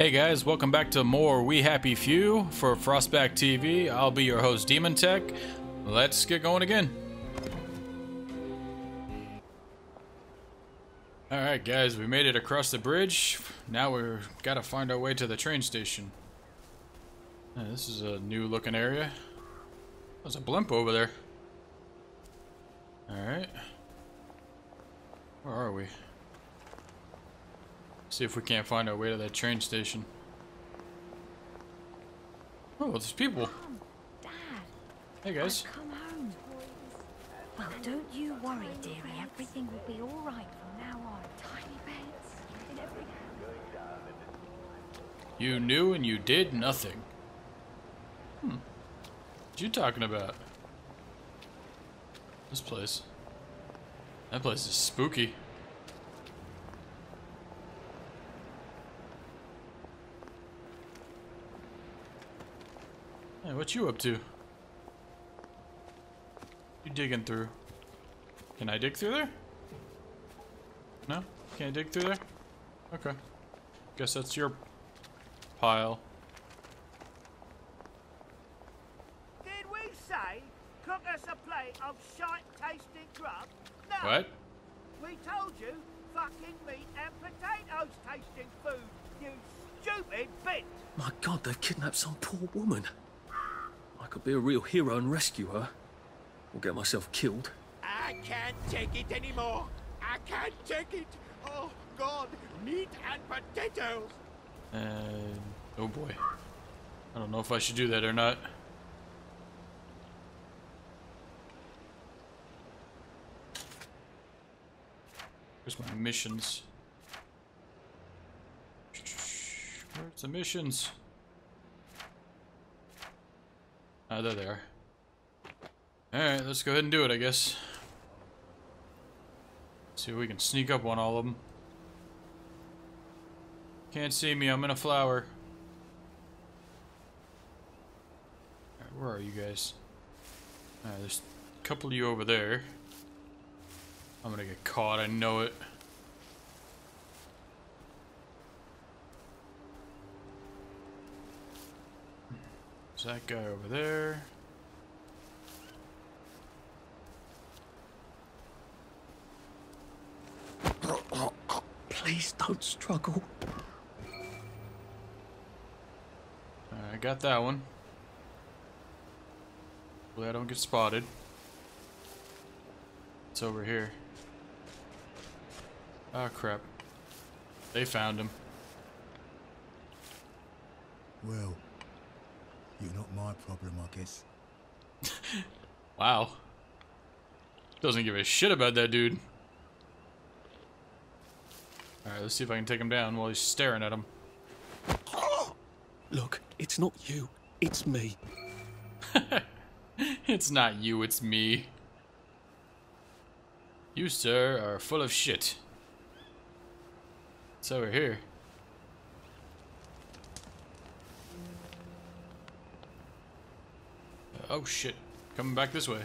Hey guys, welcome back to more We Happy Few for Frostback TV. I'll be your host, Demon Tech. Let's get going again. Alright guys, we made it across the bridge. Now we're gotta find our way to the train station. Uh, this is a new looking area. There's a blimp over there. Alright. Where are we? See if we can't find our way to that train station. Oh, there's people. Mum, Dad, Hey guys. I've come home. Well, don't you worry, dearie. Everything will be all right from now on. Tiny beds in every You knew and you did nothing. Hmm. What you talking about? This place. That place is spooky. Hey, what you up to? You digging through? Can I dig through there? No? Can't dig through there? Okay. Guess that's your pile. Did we say cook us a plate of shite tasting grub? No. What? We told you fucking meat and potatoes tasting food, you stupid bitch. My god, they've kidnapped some poor woman. I could be a real hero and rescue her. Or get myself killed. I can't take it anymore. I can't take it. Oh, God. Meat and potatoes. And oh boy. I don't know if I should do that or not. Where's my missions? Where's the missions? Ah, there they are. Alright, let's go ahead and do it, I guess. See if we can sneak up on all of them. Can't see me, I'm in a flower. Where are you guys? Alright, there's a couple of you over there. I'm gonna get caught, I know it. There's that guy over there. Please don't struggle. Alright, I got that one. Hopefully I don't get spotted. It's over here. Oh crap. They found him. Well, you're not my problem, I guess. Wow. Doesn't give a shit about that dude. Alright, let's see if I can take him down while he's staring at him. Look, it's not you. It's me. It's not you, it's me. You, sir, are full of shit. It's over here. Oh shit. Coming back this way.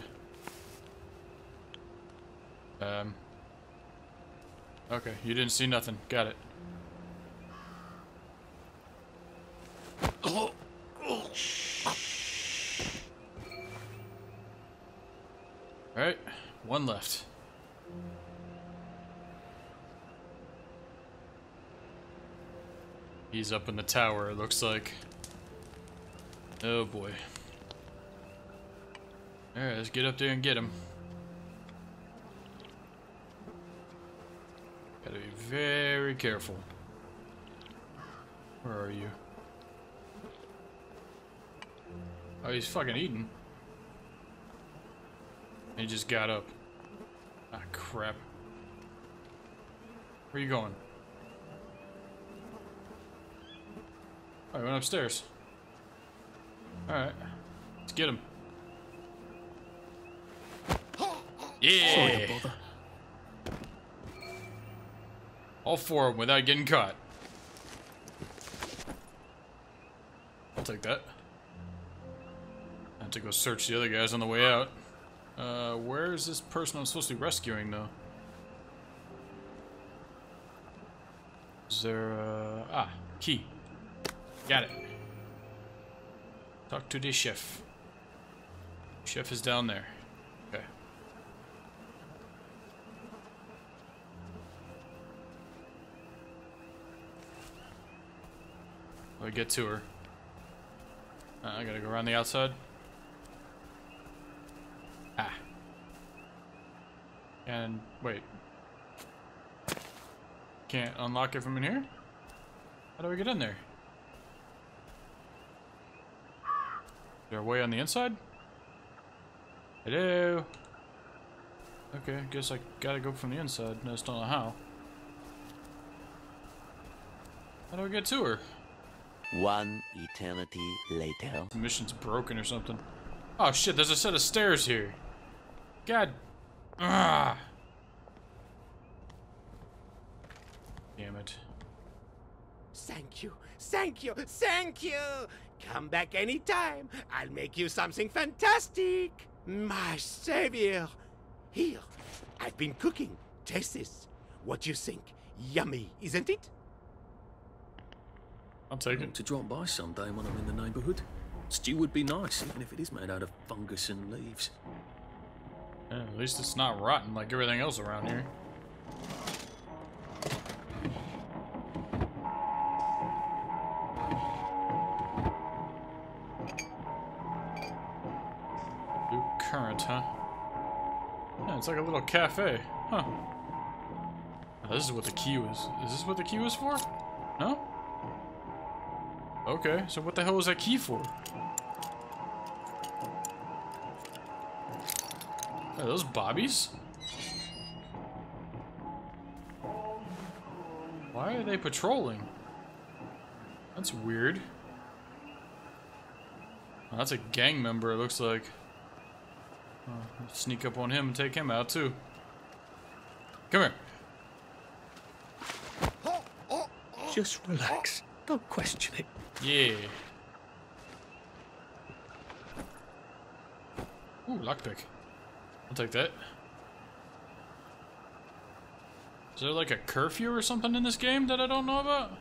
Um. Okay, you didn't see nothing. Got it. Alright, one left. He's up in the tower, it looks like. Oh boy. Alright, let's get up there and get him. Gotta be very careful. Where are you? Oh, he's fucking eating. He just got up. Ah, crap. Where you going? Oh, he went upstairs. Alright. Let's get him. Sorry Yeah! bother. All four of them without getting caught. I'll take that. I have to go search the other guys on the way out. Uh, where is this person I'm supposed to be rescuing, though? Is there, uh, ah, key. Got it. Talk to the chef. Chef is down there. Okay. I get to her. Uh, I gotta go around the outside. Ah. And wait. Can't unlock it from in here? How do we get in there? Is there a way on the inside? Hello? Okay, I guess I gotta go from the inside. I just don't know how. How do I get to her? One eternity later. The mission's broken or something. Oh shit, there's a set of stairs here. God. Ah. Damn it. Thank you, thank you, thank you! Come back anytime. I'll make you something fantastic. My savior. Here, I've been cooking. Taste this. What do you think? Yummy, isn't it? I'll take it. to drop by someday when I'm in the neighbourhood. Stew would be nice, even if it is made out of fungus and leaves. Yeah, at least it's not rotten like everything else around here. Blue current, huh? Yeah, it's like a little cafe. Huh. Oh, this is what the key was. Is this what the key was for? No? Okay, so what the hell was that key for? Are those bobbies? Why are they patrolling? That's weird. Oh, that's a gang member, it looks like. Oh, sneak up on him and take him out, too. Come here. Just relax. Don't question it. Yeah. Ooh, lockpick. I'll take that. Is there like a curfew or something in this game that I don't know about?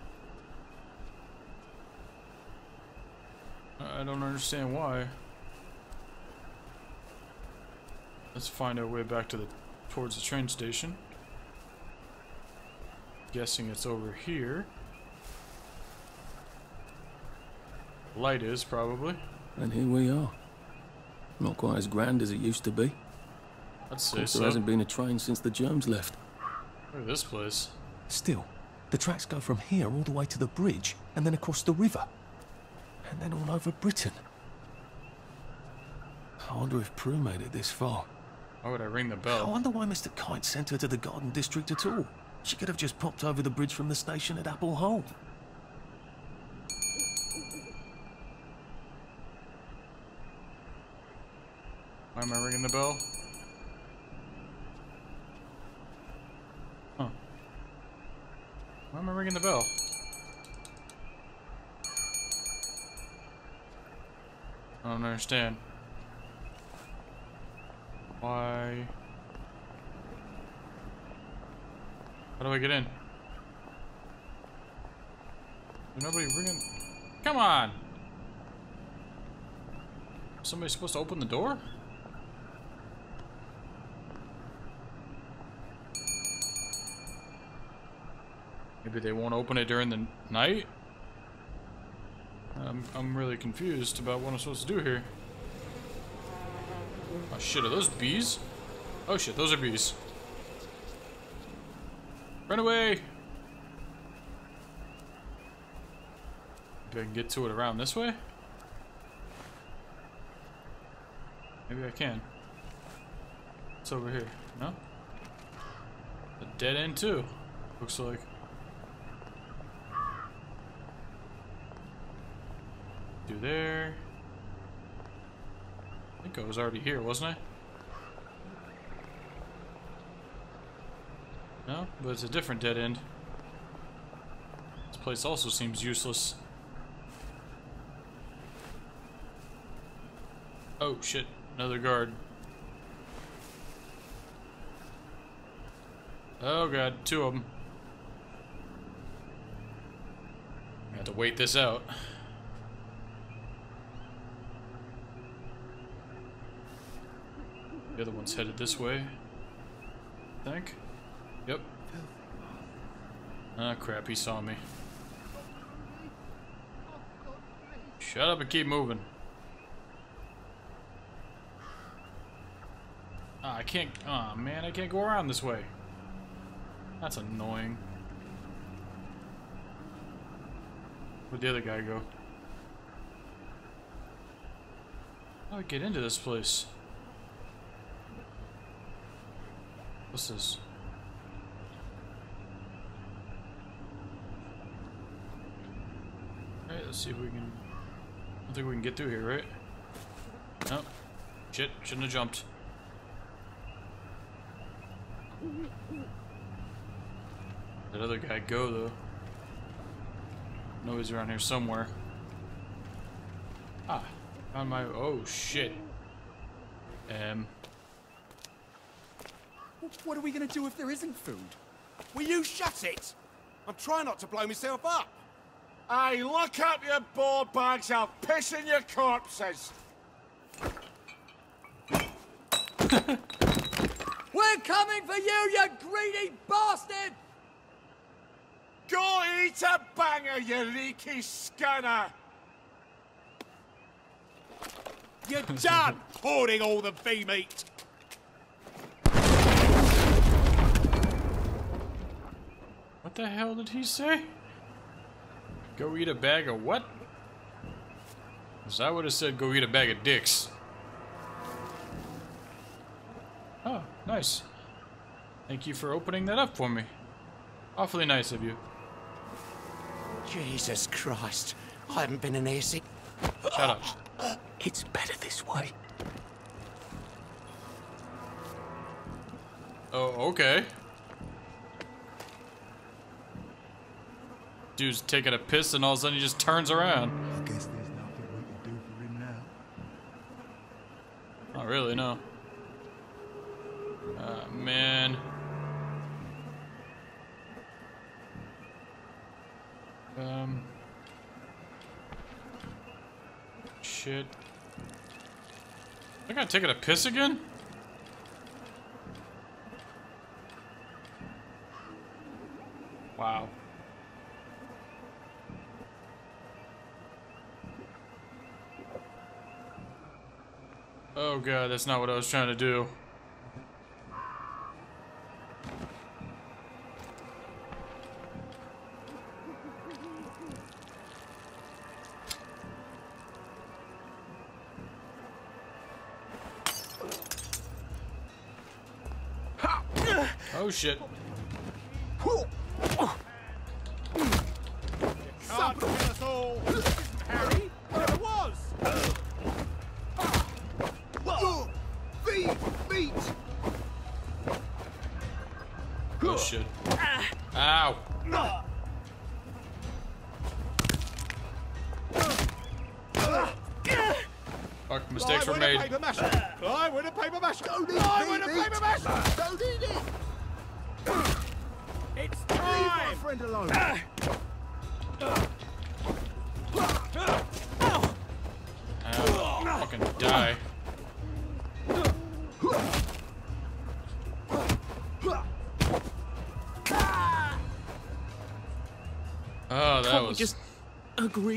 I don't understand why. Let's find our way back to the towards the train station. Guessing it's over here. Light is probably. And here we are. Not quite as grand as it used to be. I'd Of say course, so. there hasn't been a train since the germs left. Look at this place. Still, the tracks go from here all the way to the bridge and then across the river. And then all over Britain. I wonder if Prue made it this far. Why would I ring the bell? I wonder why Mr. Kite sent her to the Garden District at all. She could have just popped over the bridge from the station at Apple Hole. Am I ringing the bell? Huh. Why am I ringing the bell? I don't understand. Why? How do I get in? Is nobody ringing? Come on! Somebody supposed to open the door? Maybe they won't open it during the night? I'm, I'm really confused about what I'm supposed to do here. Oh shit, are those bees? Oh shit, those are bees. Run away! Maybe I can get to it around this way? Maybe I can. It's over here. No? A dead end too. Looks like. There. I think I was already here, wasn't I? No, but it's a different dead end. This place also seems useless. Oh shit, another guard. Oh god, two of them. I have to wait this out. Other one's headed this way. I think. Yep. Ah, crap, he saw me. Shut up and keep moving. Ah, I can't. Oh man, I can't go around this way. That's annoying. Where'd the other guy go? How do I get into this place? What's this? Alright, let's see if we can... I don't think we can get through here, right? No. Shit, shouldn't have jumped. That other guy go, though. Know he's around here somewhere. Ah, found my... Oh, shit. Um... What are we gonna do if there isn't food? Will you shut it? I'm trying not to blow myself up. Hey, look up your board bags, I'll piss in your corpses. We're coming for you, you greedy bastard! Go eat a banger, you leaky scunner! You're done hoarding all the bee meat! What the hell did he say? Go eat a bag of what? Because I would have said go eat a bag of dicks. Oh, nice. Thank you for opening that up for me. Awfully nice of you. Jesus Christ. I haven't been in here since... Shut up. It's better this way. Oh, okay. Dude's taking a piss and all of a sudden he just turns around. I guess there's nothing we can do for him now. Not really, no. Ah, man. Um. Shit. I gotta take it a piss again? Wow. Oh god, that's not what I was trying to do. Oh shit.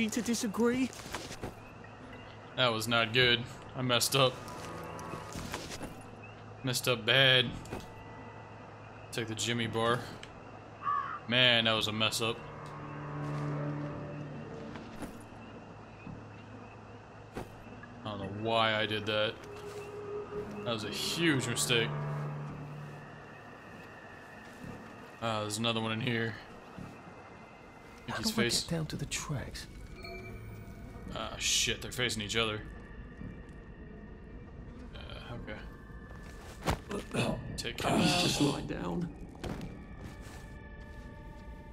Agree to disagree? that was not good. I messed up. Messed up bad. Take the Jimmy bar. Man, that was a mess up. I don't know why I did that. That was a huge mistake. Ah, there's another one in here. I How do I face. get down to the tracks? Ah, shit, they're facing each other. Uh, okay. Take him out Just lie down.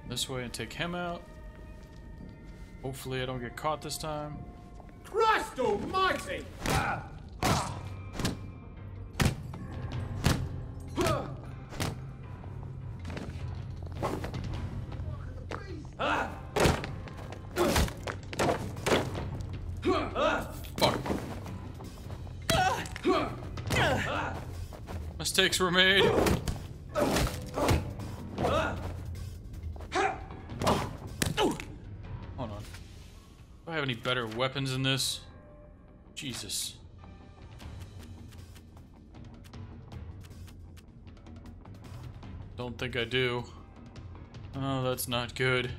this way and take him out. Hopefully I don't get caught this time. Christ almighty! Fuck. Mistakes were made. Hold on. Do I have any better weapons than this? Jesus. Don't think I do. Oh, that's not good.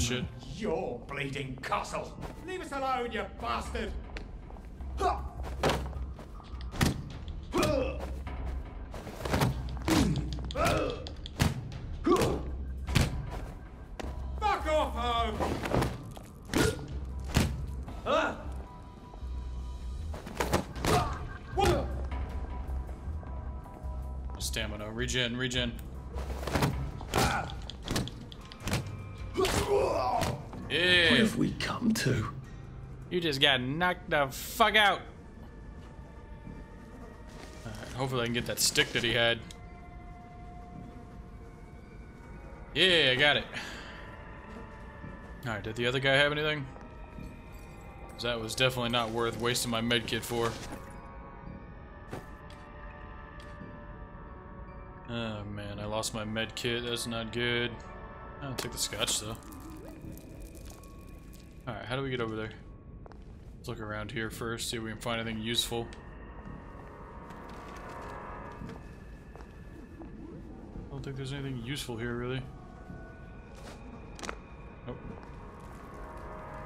Shit. Your bleeding castle. Leave us alone, you bastard. Fuck off home. Stamina. Regen, regen. To? You just got knocked the fuck out. Hopefully I can get that stick that he had. Yeah, I got it. Alright, did the other guy have anything? that was definitely not worth wasting my med kit for. Oh man, I lost my med kit. That's not good. I'll take the scotch though. How do we get over there? Let's look around here first, see if we can find anything useful. I don't think there's anything useful here, really. Nope.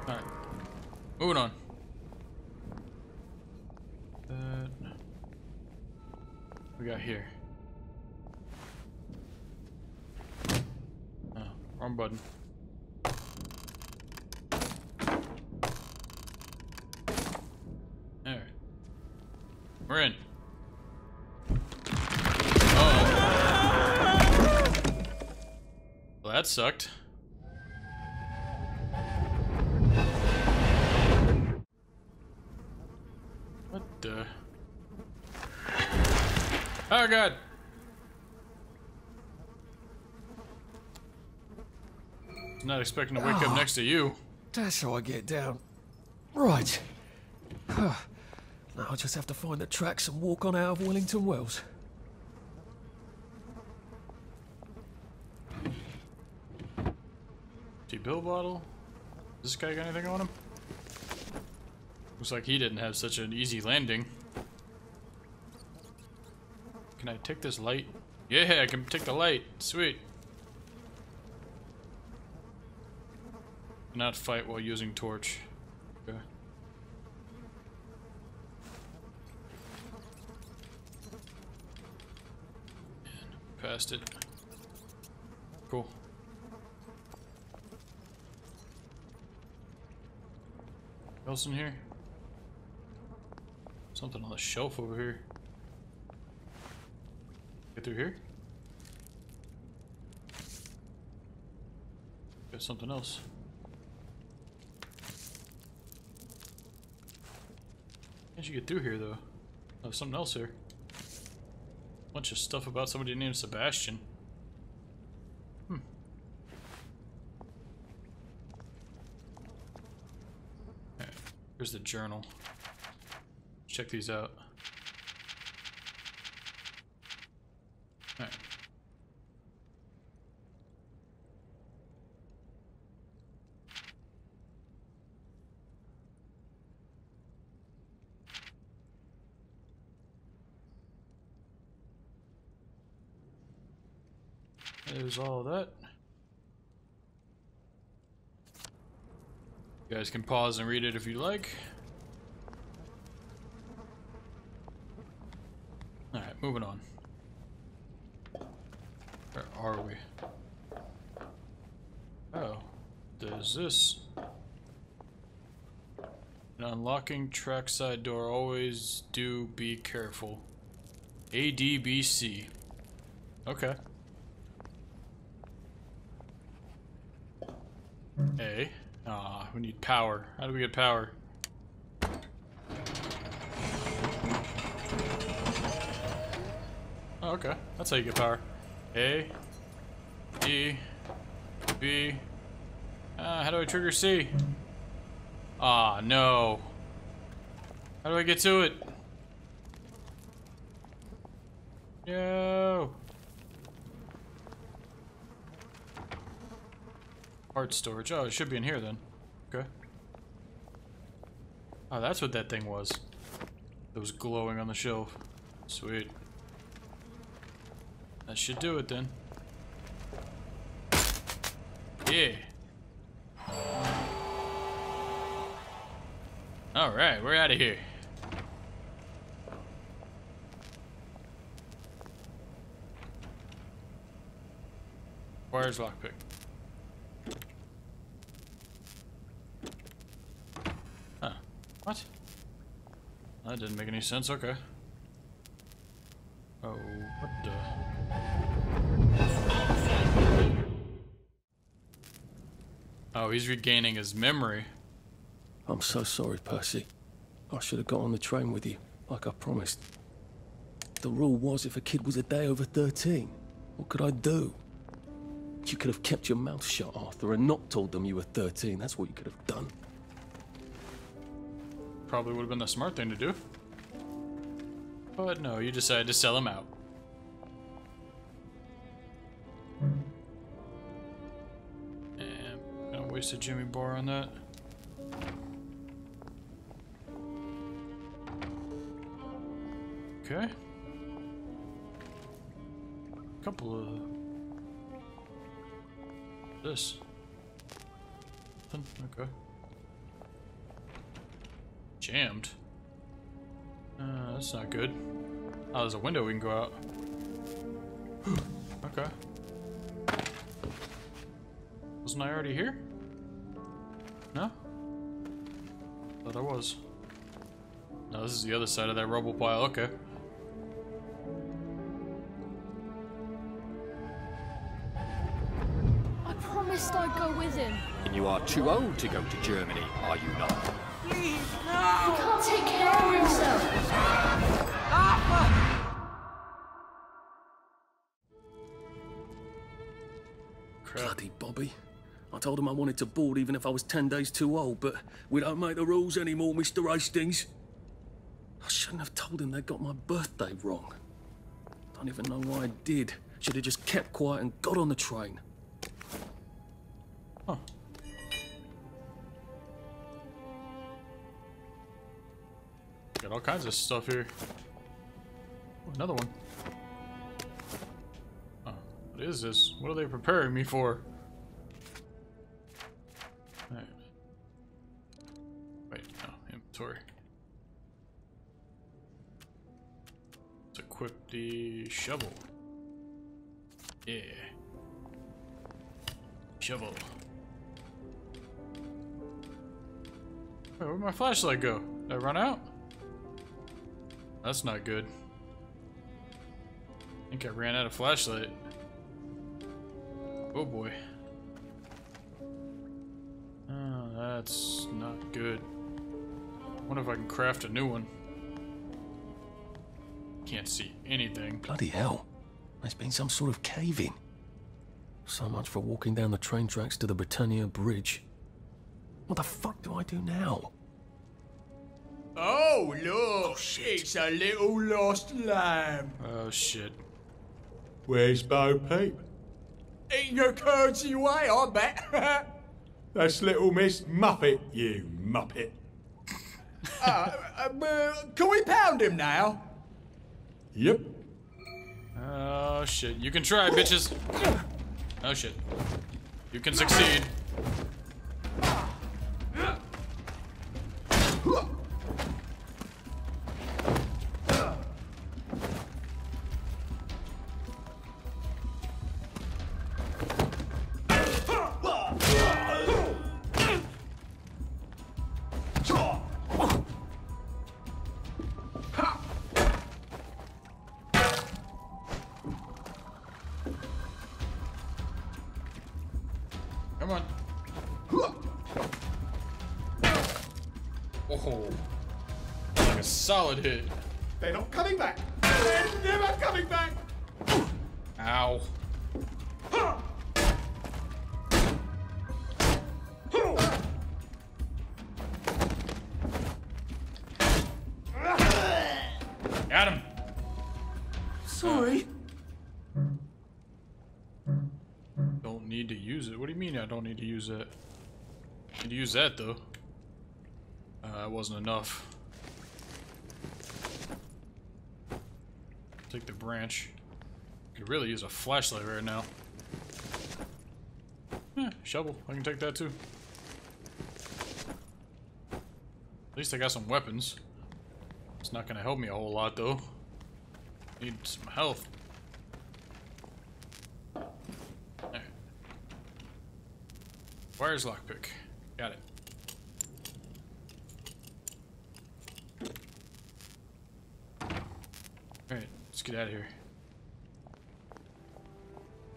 Alright. Moving on. That. we got here? Oh, wrong button. There. We're in. Oh. Well, that sucked. What the? Oh god! Not expecting to wake up ah. next to you. That's how I get down. Right. Now I'll just have to find the tracks and walk on out of Wellington Wells. Empty pill bottle. This guy got anything on him? Looks like he didn't have such an easy landing. Can I take this light? Yeah, I can take the light. Sweet. Not fight while using torch. Okay. And Past it. Cool. else in here? Something on the shelf over here. Get through here? Got something else. How'd you get through here though? Oh, something else here. Bunch of stuff about somebody named Sebastian. Hmm. Alright, here's the journal. Check these out. Alright. All of that. You guys can pause and read it if you like. Alright, moving on. Where are we? Oh, there's this. When unlocking trackside door, always do be careful. ADBC. Okay. A. Ah, we need power. How do we get power? Oh, okay. That's how you get power. A. D. B. Uh, how do I trigger C? Ah, no. How do I get to it? No. Part storage. Oh, it should be in here then. Okay. Oh, that's what that thing was. That was glowing on the shelf. Sweet. That should do it then. Yeah. Alright, we're out of here. Where's lockpick? Huh. What? That didn't make any sense, okay. Oh, what the? Oh, he's regaining his memory. I'm so sorry, Percy. I should have got on the train with you, like I promised. The rule was if a kid was a day over 13, what could I do? You could have kept your mouth shut, Arthur, and not told them you were 13. That's what you could have done. Probably would have been the smart thing to do. But no, you decided to sell him out. And gonna waste a Jimmy bar on that. Okay. Couple of this. Okay. Jammed. Uh, that's not good. Oh, there's a window we can go out. okay. Wasn't I already here? No? Thought I was. No, this is the other side of that rubble pile. Okay. I promised I'd go with him. And you are too old to go to Germany, are you not? He can't take care of himself. Bloody Bobby. I told him I wanted to board even if I was 10 days too old, but we don't make the rules anymore, Mr. Hastings. I shouldn't have told him they got my birthday wrong. Don't even know why I did. Should have just kept quiet and got on the train. Huh. All kinds of stuff here. Oh, another one. Oh, what is this? What are they preparing me for? Alright. Wait, no, inventory. Let's equip the shovel. Yeah. Shovel. Wait, where'd my flashlight go? Did I run out? That's not good. I think I ran out of flashlight. Oh boy. Oh, that's not good. wonder if I can craft a new one. Can't see anything. Bloody hell. There's been some sort of cave in. So much for walking down the train tracks to the Britannia Bridge. What the fuck do I do now? Oh, look, it's a little lost lamb. Oh shit. Where's Bo Peep? Eating her curds away, I bet. That's little Miss Muffet, you muppet. uh, uh, can we pound him now? Yep. Oh shit. You can try, bitches. Oh shit. You can succeed. Come on. Oh. Like a solid hit. They're not coming back. They're never coming back. Ow. Use? Need to use that though. Uh, that wasn't enough. Take the branch. Could really use a flashlight right now. Eh, shovel. I can take that too. At least I got some weapons. It's not gonna help me a whole lot though. Need some health. Where's lockpick? Got it. Alright, let's get out of here.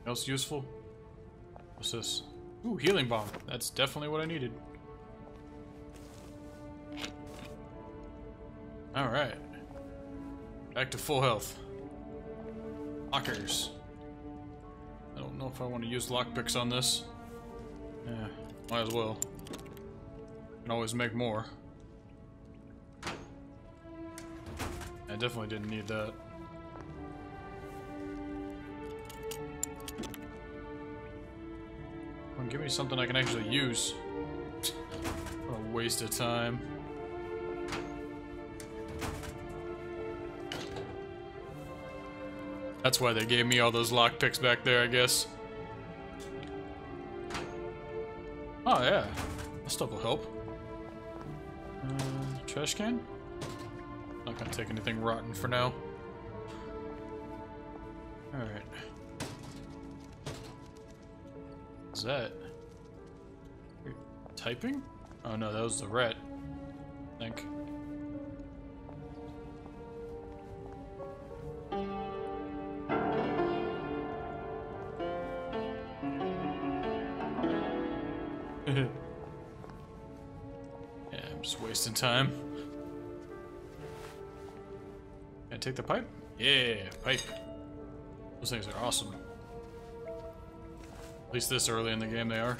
Else useful? What's this? Ooh, healing bomb. That's definitely what I needed. Alright. Back to full health. Lockers. I don't know if I want to use lockpicks on this. Might as well. Can always make more. I definitely didn't need that. On, give me something I can actually use. what a waste of time. That's why they gave me all those lockpicks back there, I guess. Oh, yeah. That stuff will help. Uh, trash can? Not gonna take anything rotten for now. Alright. What's that? You're typing? Oh no, that was the rat. Time. Can I take the pipe? Yeah, pipe. Those things are awesome. At least this early in the game they are.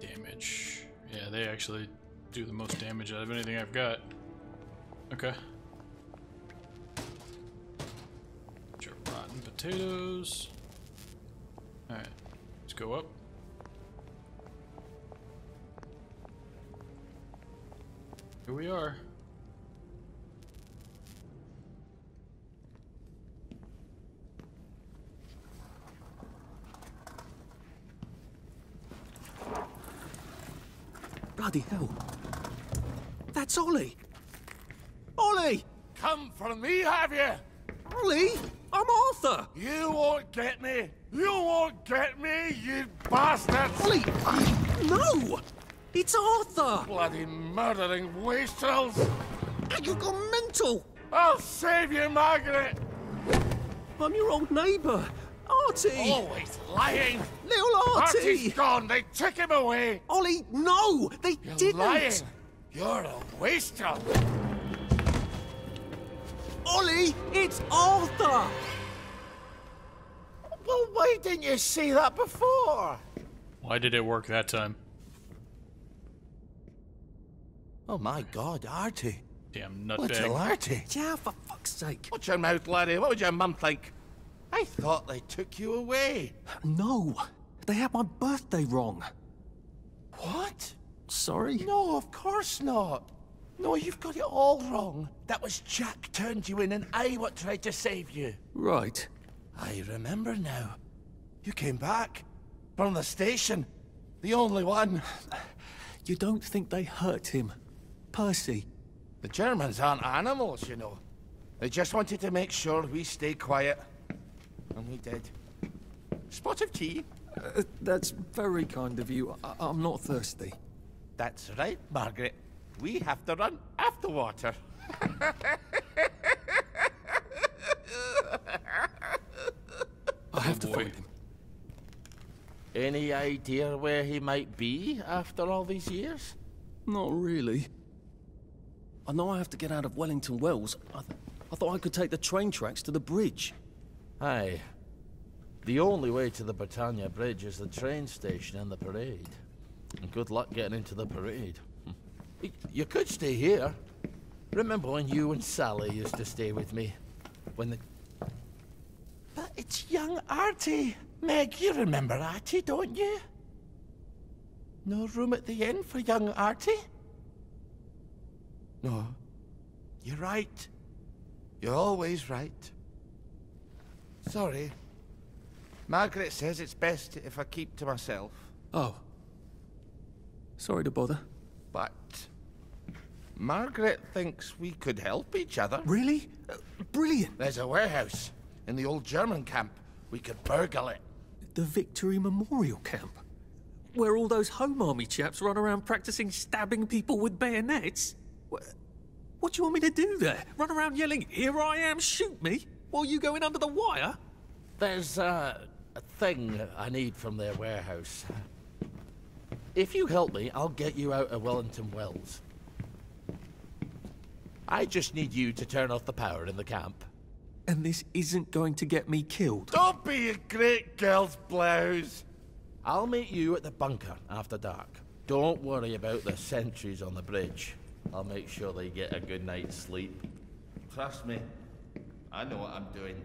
Damage. Yeah, they actually do the most damage out of anything I've got. Okay. Your rotten potatoes. Alright, let's go up. Here we are. Bloody hell. That's Ollie. Ollie! Come for me, have you? Ollie! I'm Arthur! You won't get me! You won't get me, you bastards! Ollie! No! It's Arthur! Bloody murdering wastrels! You gone mental! I'll save you, Margaret! I'm your old neighbour, Artie! Always lying! Little Artie! Artie's gone! They took him away! Ollie, no! They You're didn't! lying! You're a wastrel! Ollie, it's Arthur! Well, why didn't you see that before? Why did it work that time? Oh my god, Artie. Damn Little nutbag. Artie. Yeah, for fuck's sake. Watch your mouth, laddie. What would your mum think? I thought they took you away. No, they had my birthday wrong. What? Sorry? No, of course not. No, you've got it all wrong. That was Jack turned you in and I what tried to save you. Right. I remember now. You came back. From the station. The only one. You don't think they hurt him? Percy? The Germans aren't animals, you know. They just wanted to make sure we stay quiet. And we did. Spot of tea? Uh, that's very kind of you. I I'm not thirsty. That's right, Margaret. We have to run after water. I have to find him. Any idea where he might be after all these years? Not really. I know I have to get out of Wellington Wells. I, th I thought I could take the train tracks to the bridge. Aye. The only way to the Britannia Bridge is the train station and the parade. And good luck getting into the parade. You could stay here. Remember when you and Sally used to stay with me? When the... But it's young Artie. Meg, you remember Artie, don't you? No room at the inn for young Artie? No. You're right. You're always right. Sorry. Margaret says it's best if I keep to myself. Oh. Sorry to bother. But Margaret thinks we could help each other. Really? Uh, brilliant. There's a warehouse in the old German camp. We could burgle it. The Victory Memorial Camp? Where all those Home Army chaps run around practicing stabbing people with bayonets? What, do you want me to do there? Run around yelling, Here I am, shoot me? While you go in under the wire? There's uh, a thing I need from their warehouse. If you help me, I'll get you out of Wellington Wells. I just need you to turn off the power in the camp. And this isn't going to get me killed. Don't be a great girl's blouse. I'll meet you at the bunker after dark. Don't worry about the sentries on the bridge. I'll make sure they get a good night's sleep. Trust me, I know what I'm doing.